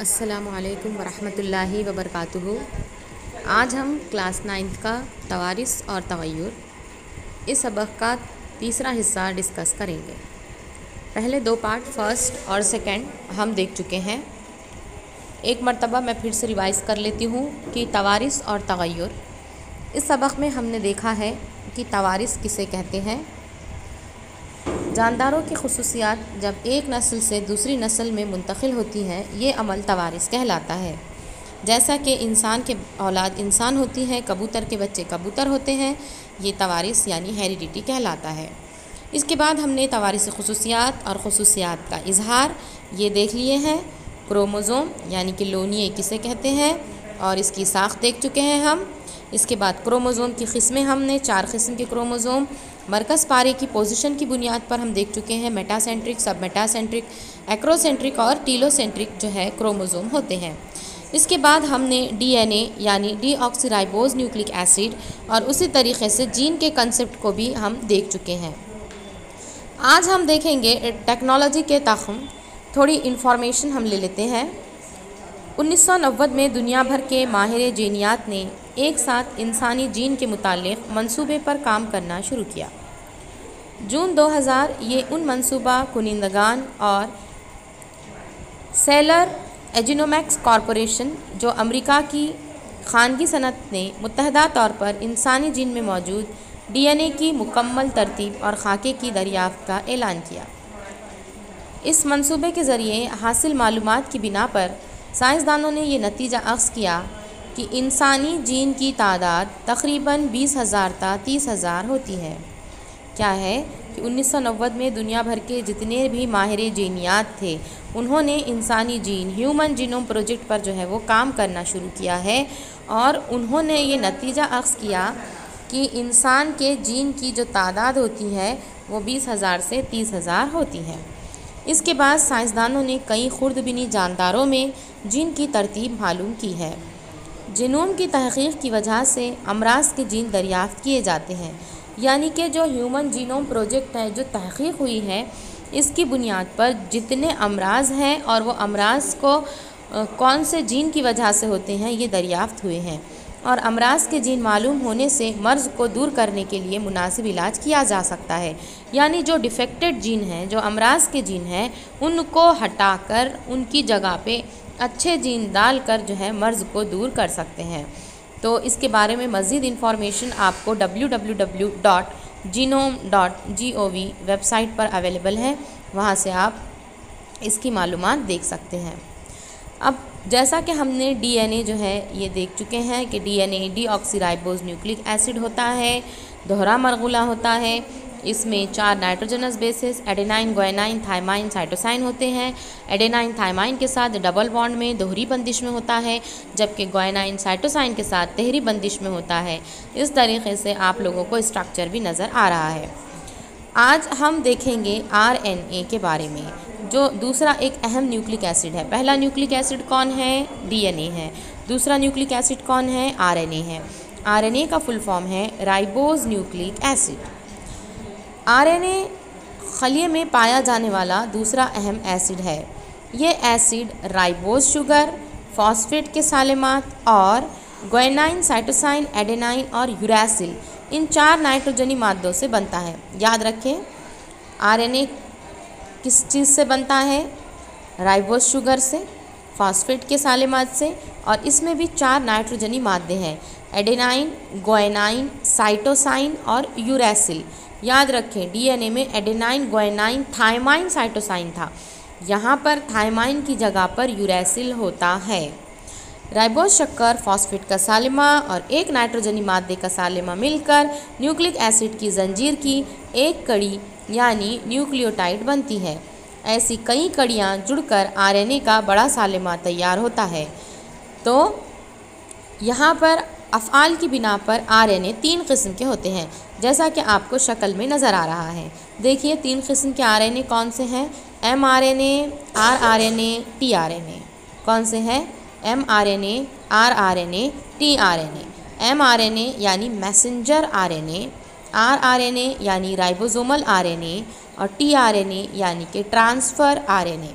असलकम वरहमतुल्लाहि वबरकातुहू आज हम क्लास नाइन्थ का तवारिस और तगैर इस सबक का तीसरा हिस्सा डिस्कस करेंगे। पहले दो पार्ट फ़र्स्ट और सेकंड हम देख चुके हैं। एक मरतबा मैं फिर से रिवाइज़ कर लेती हूँ कि तवारिस और तगैर इस सबक में हमने देखा है कि तवारिस किसे कहते हैं जानदारों की खसूसियात जब एक नस्ल से दूसरी नस्ल में मुंतकिल होती हैं, ये अमल तवारिस कहलाता है। जैसा कि इंसान के औलाद इंसान होती है, कबूतर के बच्चे कबूतर होते हैं, ये तवारिस यानी हेरिडिटी कहलाता है। इसके बाद हमने तवारिस खसूसियात और खसूसियात का इजहार, ये देख लिए हैं। क्रोमोज़ोम यानी कि लोनिए किसे कहते हैं और इसकी साख देख चुके हैं हम। इसके बाद क्रोमोज़ोम की किस्में हमने, चार किस्म के क्रोमोज़ोम मरकज़ पारे की पोजीशन की बुनियाद पर हम देख चुके हैं मेटासेंट्रिक सब मेटासेंट्रिक एक्रोसेंट्रिक और टीलोसेंट्रिक जो है क्रोमोज़ोम होते हैं। इसके बाद हमने डीएनए यानी डी ऑक्सीराइबोज न्यूक्लिक एसिड और उसी तरीके से जीन के कंसेप्ट को भी हम देख चुके हैं। आज हम देखेंगे टेक्नोलॉजी के तखम। थोड़ी इन्फॉर्मेशन हम ले लेते हैं। उन्नीस सौ नब्बे में दुनिया भर के माहिर जीनियात ने एक साथ इंसानी जीन के मुतालिक मंसूबे पर काम करना शुरू किया। जून 2000 ये उन मंसूबा कुनिंदगान और सेलर एजिनोमैक्स कॉरपोरेशन जो अमेरिका की खानगी सनत ने मुतहदा तौर पर इंसानी जीन में मौजूद डीएनए की मुकम्मल तरतीब और खाके की दरियाफ्त का ऐलान किया। इस मंसूबे के ज़रिए हासिल मालूम की बिना पर साइंसदानों ने यह नतीजा अक्स किया कि इंसानी जीन की तादाद तकरीबन बीस हज़ार ता तीस हज़ार होती है। क्या है कि उन्नीस सौ नब्बे में दुनिया भर के जितने भी माहिर जीनियात थे, उन्होंने इंसानी जीन, ह्यूमन जीनोम प्रोजेक्ट पर जो है वो काम करना शुरू किया है और उन्होंने ये नतीजा अक्स किया कि इंसान के जीन की जो तादाद होती है, वो बीस हज़ार से तीस हज़ार होती है। इसके बाद साइंसदानों ने कई खुर्दबिनी जानदारों में जीन की तरतीब मालूम की है। जिनोम की तहकीक की वजह से अमराज के जीन दरियाफ़्त किए जाते हैं। यानी कि जो ह्यूमन जीनोम प्रोजेक्ट है, जो तहकीक हुई है, इसकी बुनियाद पर जितने अमराज हैं और वो अमराज को कौन से जीन की वजह से होते हैं, ये दरियाफ़्त हुए हैं। और अमराज के जीन मालूम होने से मर्ज़ को दूर करने के लिए मुनासिब इलाज किया जा सकता है। यानी जो डिफेक्टेड जीन हैं, जो अमराज के जीन हैं, उनको हटाकर उनकी जगह पे अच्छे जीन डाल कर जो है मर्ज़ को दूर कर सकते हैं। तो इसके बारे में मज़ीद इन्फॉर्मेशन आपको W W W dot genome dot G O V website पर अवेलेबल है। वहाँ से आप इसकी मालूम देख सकते हैं। अब जैसा कि हमने डीएनए जो है ये देख चुके हैं कि DNA deoxyribose nucleic acid होता है, दोहरा मरगुला होता है इसमें चार nitrogenous bases adenine guanine thymine cytosine होते हैं। एडेनाइन थाइमाइन के साथ डबल बॉन्ड में दोहरी बंदिश में होता है, जबकि गोएनाइन साइटोसाइन के साथ तहरी बंदिश में होता है। इस तरीके से आप लोगों को स्ट्रक्चर भी नज़र आ रहा है। आज हम देखेंगे आरएनए के बारे में, जो दूसरा एक अहम न्यूक्लिक एसिड है। पहला न्यूक्लिक एसिड कौन है? डीएनए है। दूसरा न्यूक्लिक एसिड कौन है? आरएनए है। आरएनए का फुल फॉर्म है राइबोज न्यूक्लिक एसिड। आरएनए खलिए में पाया जाने वाला दूसरा अहम एसिड है। ये एसिड राइबोज शुगर, फॉस्फेट के सालेमात और गोनाइन साइटोसाइन, एडेनाइन और यूरासिल, इन चार नाइट्रोजनी मादों से बनता है। याद रखें, आरएनए किस चीज़ से बनता है? राइबोज शुगर से, फॉस्फेट के सालेमात से और इसमें भी चार नाइट्रोजनी मादे हैं, एडेनाइन गोनाइन साइटोसाइन और यूरासिल। याद रखें डीएनए में एडेनाइन गोएनाइन थाइमाइन साइटोसाइन था। यहाँ पर थाइमाइन की जगह पर यूरेसिल होता है। राइबोस शक्कर फॉस्फेट का सालिमा और एक नाइट्रोजनी मादे का सालिमा मिलकर न्यूक्लिक एसिड की जंजीर की एक कड़ी, यानी न्यूक्लियोटाइड बनती है। ऐसी कई कड़ियाँ जुड़कर आरएनए का बड़ा सालिमा तैयार होता है। तो यहाँ पर अफ़ाल की बिना पर आरएनए तीन किस्म के होते हैं, जैसा कि आपको शक्ल में नज़र आ रहा है। देखिए तीन किस्म के आरएनए कौन से हैं? M R N A R R N A T R N A कौन से हैं? M R N A R R N A T R N A M R N A यानी messenger R N A R R N A यानी ribosomal R N A और T R N A यानी कि transfer R N A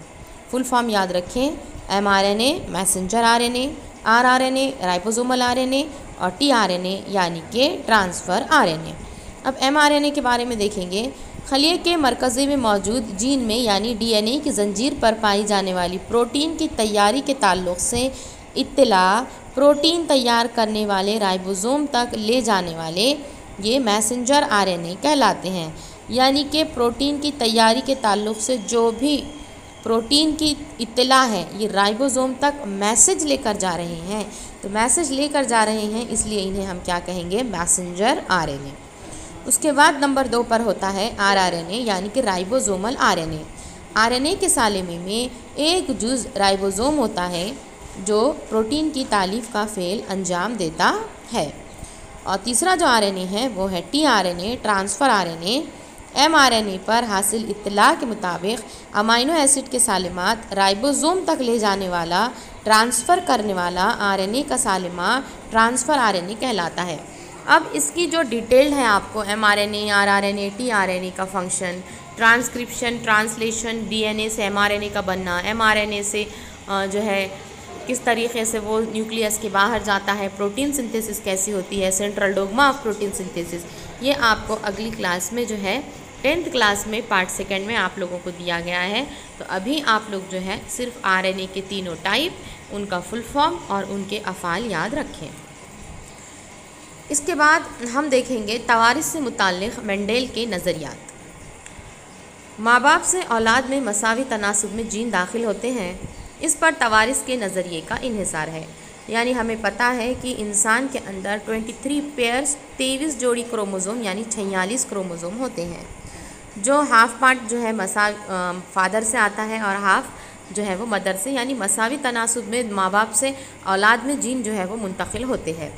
full form याद रखें M R N A messenger R N A R R N A ribosomal R N A और T R N A यानी कि transfer R N ए अब M R N ए के बारे में देखेंगे। खलिए के मरकज़े में मौजूद जीन में यानी डी एन ए की जंजीर पर पाई जाने वाली प्रोटीन की तैयारी के ताल्लुक से इत्तला प्रोटीन तैयार करने वाले राइबोसोम तक ले जाने वाले ये मैसेंजर आरएनए कहलाते हैं। यानी कि प्रोटीन की तैयारी के ताल्लुक से जो भी प्रोटीन की इतला है, ये राइबोसोम तक मैसेज लेकर जा रहे हैं। तो मैसेज लेकर जा रहे हैं, इसलिए इन्हें हम क्या कहेंगे? Messenger RNA. उसके बाद नंबर दो पर होता है आरआरएनए, यानी कि राइबोसोमल आरएनए। आरएनए के सालेमे में एक जुज़ राइबोसोम होता है, जो प्रोटीन की तालीफ का फ़ेल अंजाम देता है। और तीसरा जो आरएनए है, वो है T RNA transfer RNA. M R N A पर हासिल इतला के मुताबिक अमाइनो एसिड के सालिमात राइबोसोम तक ले जाने वाला, ट्रांसफ़र करने वाला आर एन ए का सालिमा ट्रांसफ़र आर एन ए कहलाता है। अब इसकी जो डिटेल है आपको, M R N A, R R N A, T R N A का function, transcription, translation, D N A से एम आर एन ए का बनना, एम आर एन ए से जो है किस तरीके से वो न्यूक्लियस के बाहर जाता है, प्रोटीन सिंथेसिस कैसी होती है, central dogma of protein synthesis, ये आपको अगली क्लास में जो है, टेंथ क्लास में पार्ट सेकेंड में आप लोगों को दिया गया है। तो अभी आप लोग जो है, सिर्फ़ आरएनए के तीनों टाइप, उनका फुल फॉर्म और उनके अफ़ाल याद रखें। इसके बाद हम देखेंगे तवारिस से मुतक़ मंडेल के नज़रियात। माँ बाप से औलाद में मसावी तनासब में जीन दाखिल होते हैं। इस पर तवारिस के नज़रिए का इन्हिसार है। यानी हमें पता है कि इंसान के अंदर 23 पेयर्स तेईस जोड़ी क्रोमोज़ोम यानी छियालीस क्रोमोज़ोम होते हैं। जो हाफ़ पार्ट जो है मसा फादर से आता है और हाफ़ जो है वो मदर से, यानी मसावी तनासब में माँ बाप से औलाद में जीन जो है वो मुंतकिल होते हैं।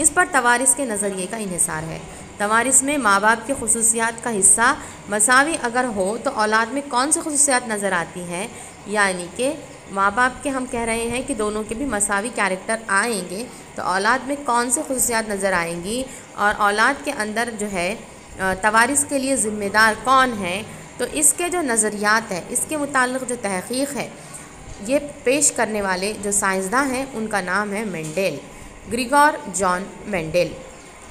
इस पर तवारिस के नज़रिए का इन्हिसार है। तवारिस में माँ बाप की खसूसियात का हिस्सा मसावी अगर हो तो औलाद में कौन सी खसूसियात नज़र आती हैं? यानी कि माँ बाप के हम कह रहे हैं कि दोनों के भी मसावी कैरेक्टर आएँगे तो औलाद में कौन सी खसूसियात नज़र आएँगी और औलाद के अंदर जो है तवारिस के लिए ज़िम्मेदार कौन है? तो इसके जो नज़रियात हैं, इसके मुतालिक जो तहकीक है, ये पेश करने वाले जो साइंसदान हैं, उनका नाम है मेंडेल, ग्रिगोर जॉन मेंडेल।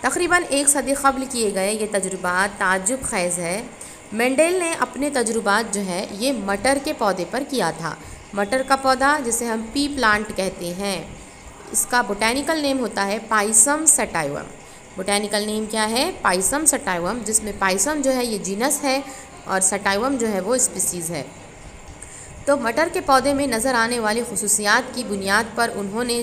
तकरीबन एक सदी कबल किए गए ये तजुर्बा ताजुब खैज़ है। मेंडेल ने अपने तजुर्बात जो है, ये मटर के पौधे पर किया था। मटर का पौधा, जिसे हम पी प्लांट कहते हैं। इसका बोटैनिकल नेम होता है पाइसम सटाइवम। बोटैनिकल नेम क्या है? पाइसम सटाइवम, जिसमें पाइसम जो है ये जीनस है और सटाइवम जो है वो स्पीसीज़ है। तो मटर के पौधे में नज़र आने वाली खसूसियात की बुनियाद पर उन्होंने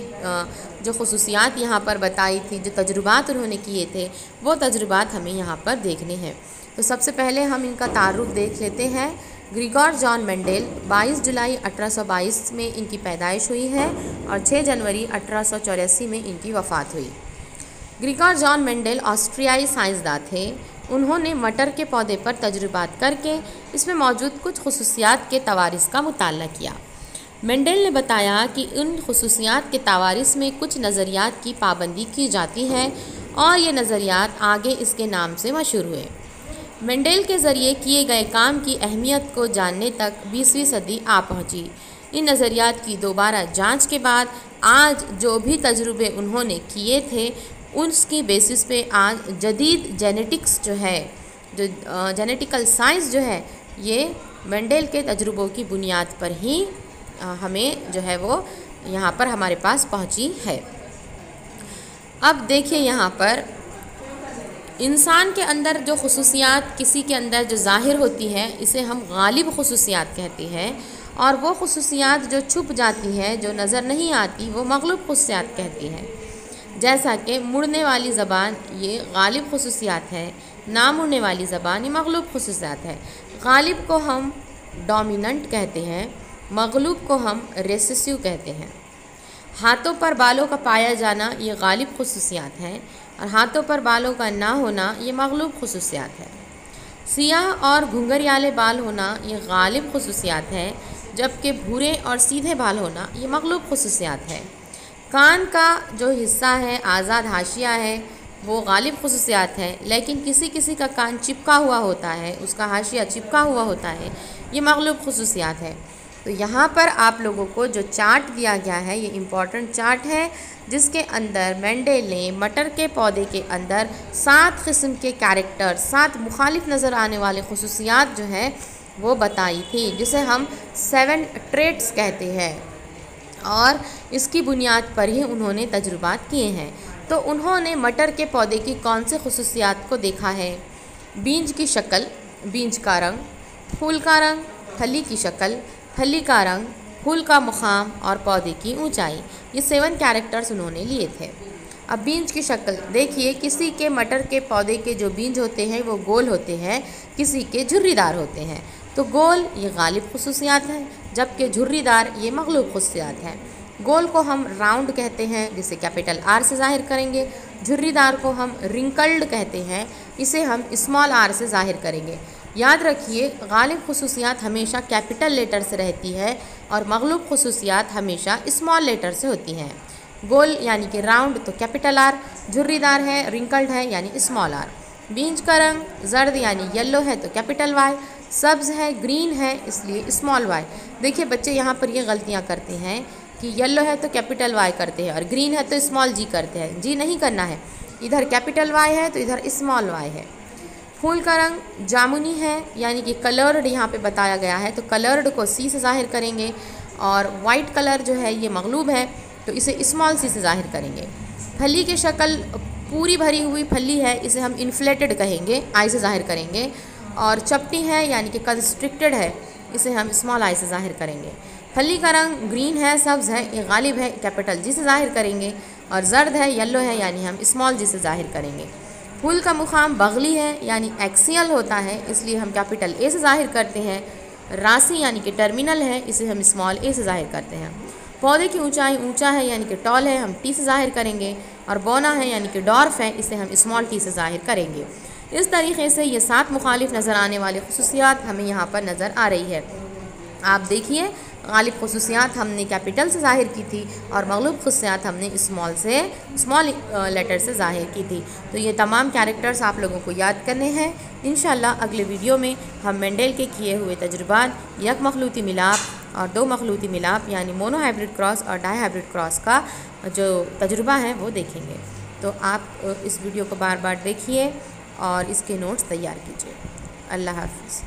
जो खसूसियात यहाँ पर बताई थी, जो तजुर्बात उन्होंने किए थे, वो तजुर्बात हमें यहाँ पर देखने हैं। तो सबसे पहले हम इनका तारुफ देख लेते हैं। ग्रिगोर जॉन मेंडेल 22 जुलाई 1822 में इनकी पैदाइश हुई है और 6 जनवरी अठारह सौ चौरासी में इनकी वफ़ात हुई। ग्रिगोर जॉन मेंडेल ऑस्ट्रियाई साइंसदान थे। उन्होंने मटर के पौधे पर तजुर्बात करके इसमें मौजूद कुछ खसूसियात के तवारिस का मुताल किया। मेंडेल ने बताया कि उन खसूसियात के तवारिस में कुछ नज़रियात की पाबंदी की जाती है और ये नज़रियात आगे इसके नाम से मशहूर हुए। मेंडेल के ज़रिए किए गए काम की अहमियत को जानने तक बीसवीं सदी आ पहुँची। इन नज़रियात की दोबारा जाँच के बाद आज जो भी तजुर्बे उन्होंने किए थे, उसकी बेसिस पे आज जदीद जेनेटिक्स जो है, जो जेनेटिकल साइंस जो है, ये मेंडेल के तजुर्बों की बुनियाद पर ही हमें जो है वो यहाँ पर हमारे पास पहुँची है अब देखिए यहाँ पर इंसान के अंदर जो खसूसियात किसी के अंदर जो ज़ाहिर होती है, इसे हम गालिब खसूसियात कहते हैं। और वो खसूसियात जो छुप जाती है, जो नज़र नहीं आती, वो मगलूब खसूसियात कहती हैं। जैसा कि मुड़ने वाली ज़बान ये गालिब खसूसियात है ना मुड़ने वाली ज़बान ये मगलूब खसूसियात है। गालिब को हम डोमिनेंट कहते हैं, मगलूब को हम रेसेसिव कहते हैं। हाथों पर बालों का पाया जाना ये गालिब खसूसियात हैं और हाथों पर बालों का ना होना ये मगलूब खसूसियात है। सियाह और घुंघरियाले बाल होना ये गालिब खसूसियात है, जबकि भूरे और सीधे बाल होना ये मगलूब खसूसियात है। कान का जो हिस्सा है, आज़ाद हाशिया है, वो गालिब खसूसियात है, लेकिन किसी किसी का कान चिपका हुआ होता है, उसका हाशिया चिपका हुआ होता है, ये मगलूब खसूसियात है। तो यहाँ पर आप लोगों को जो चार्ट दिया गया है, ये इंपॉर्टेंट चार्ट है, जिसके अंदर मेंडेल ने मटर के पौधे के अंदर सात किस्म के कैरेक्टर सात मुखालिफ नज़र आने वाले खसूसियात जो हैं, वो बताई थी, जिसे हम सेवन ट्रेट्स कहते हैं। और इसकी बुनियाद पर ही उन्होंने तजुर्बात किए हैं। तो उन्होंने मटर के पौधे की कौन से खसूसियात को देखा है? बीज की शक्ल, बीज का रंग, फूल का रंग फली की शक्ल फली का रंग, फूल का मुकाम और पौधे की ऊंचाई, ये सेवन कैरेक्टर्स उन्होंने लिए थे। अब बीज की शक्ल, देखिए, किसी के मटर के पौधे के जो बीज होते हैं, वो गोल होते हैं, किसी के झुर्रीदार होते हैं। तो गोल, ये गालिब खसूसियात हैं, जबकि झुर्रीदार, ये मखलूब खसूसियात हैं। गोल को हम राउंड कहते हैं, जिसे कैपिटल आर से ज़ाहिर करेंगे। झुर्रीदार को हम रिंकल्ड कहते हैं, इसे हम स्मॉल आर से ज़ाहिर करेंगे। याद रखिए, गालिब खसूसियात हमेशा कैपिटल लेटर से रहती है और मगलूब खसूसियात हमेशा स्मॉल लेटर से होती हैं। गोल यानी कि राउंड तो कैपिटल आर, झुर्रीदार है, रिंकल्ड है यानी स्मॉल आर। बीज का रंग, जर्द यानी येलो है तो कैपिटल वाई। सब्ज़ है, ग्रीन है, इसलिए स्मॉल वाई। देखिए बच्चे, यहाँ पर ये गलतियाँ करते हैं कि येलो है तो कैपिटल वाई करते हैं और ग्रीन है तो स्मॉल जी करते हैं। जी नहीं करना है। इधर कैपिटल वाई है तो इधर स्मॉल वाई है। फूल का रंग जामुनी है, यानी कि कलर्ड यहाँ पे बताया गया है। तो कलर्ड को सी से ज़ाहिर करेंगे और वाइट कलर जो है ये मगलूब है तो इसे स्मॉल सी से ज़ाहिर करेंगे। फली की शक्ल पूरी भरी हुई फली है, इसे हम इन्फ्लेटेड कहेंगे आई से ज़ाहिर करेंगे। और चपटी है, यानी कि कंस्ट्रिक्टेड है, इसे हम स्मॉल आई से ज़ाहिर करेंगे। फली का रंग ग्रीन है, सब्ज़ है, ये गालिब है कैपिटल जी से ज़ाहिर करेंगे। और जर्द है येलो है, यानी हम स्मॉल जी से ज़ाहिर करेंगे। फूल का मुकाम बगली है, यानी एक्सियल होता है, इसलिए हम कैपिटल ए से ज़ाहिर करते हैं। राशि यानी कि टर्मिनल है, इसे हम स्मॉल ए से ज़ाहिर करते हैं। पौधे की ऊंचाई ऊँचा है, यानी कि टॉल है, हम टी से ज़ाहिर करेंगे। और बोना है, यानी कि डॉर्फ है, इसे हम स्मॉल टी से ज़ाहिर करेंगे। इस तरीके से ये सात मुखालिफ नज़र आने वाली खसूसियात हमें यहाँ पर नज़र आ रही है। आप देखिए गालिब खसूसियात हमने कैपिटल से ज़ाहिर की थी और मगलूब खसूसियात हमने स्मॉल से, स्मॉल लेटर से ज़ाहिर की थी। तो ये तमाम कैरेक्टर्स आप लोगों को याद करने हैं। इन अगले वीडियो में हम मेंडल के किए हुए तजुर्बात, यक मखलूती मिलाप और दो मखलूती मिलाप, यानी मोनो हाइब्रिड क्रॉस और डाई हाइब्रिड क्रॉस का जो तजुर्बा है वो देखेंगे। तो आप इस वीडियो को बार बार देखिए और इसके नोट्स तैयार कीजिए। अल्लाह हाफिज़।